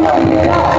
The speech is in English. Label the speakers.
Speaker 1: Oh, my God.